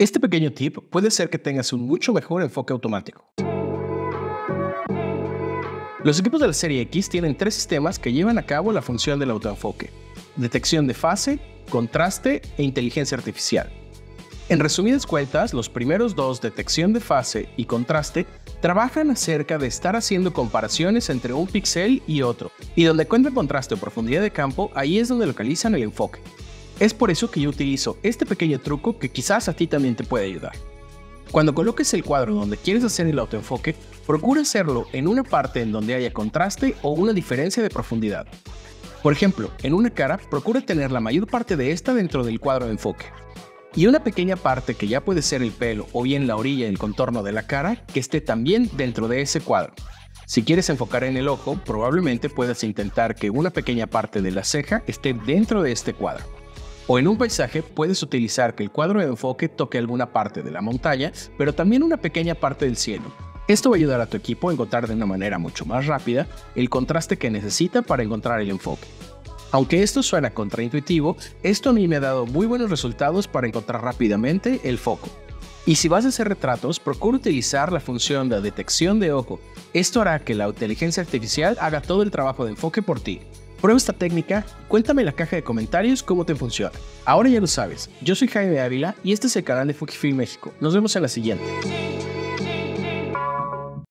Este pequeño tip puede ser que tengas un mucho mejor enfoque automático. Los equipos de la serie X tienen tres sistemas que llevan a cabo la función del autoenfoque. Detección de fase, contraste e inteligencia artificial. En resumidas cuentas, los primeros dos, detección de fase y contraste, trabajan acerca de estar haciendo comparaciones entre un píxel y otro, y donde cuenta contraste o profundidad de campo, ahí es donde localizan el enfoque. Es por eso que yo utilizo este pequeño truco que quizás a ti también te puede ayudar. Cuando coloques el cuadro donde quieres hacer el autoenfoque, procura hacerlo en una parte en donde haya contraste o una diferencia de profundidad. Por ejemplo, en una cara, procura tener la mayor parte de esta dentro del cuadro de enfoque. Y una pequeña parte que ya puede ser el pelo o bien la orilla y el contorno de la cara que esté también dentro de ese cuadro. Si quieres enfocar en el ojo, probablemente puedas intentar que una pequeña parte de la ceja esté dentro de este cuadro. O en un paisaje puedes utilizar que el cuadro de enfoque toque alguna parte de la montaña, pero también una pequeña parte del cielo. Esto va a ayudar a tu equipo a encontrar de una manera mucho más rápida el contraste que necesita para encontrar el enfoque. Aunque esto suena contraintuitivo, esto a mí me ha dado muy buenos resultados para encontrar rápidamente el foco. Y si vas a hacer retratos, procura utilizar la función de detección de ojo. Esto hará que la inteligencia artificial haga todo el trabajo de enfoque por ti. Prueba esta técnica, cuéntame en la caja de comentarios cómo te funciona. Ahora ya lo sabes, yo soy Jaime Ávila y este es el canal de Fujifilm México. Nos vemos en la siguiente.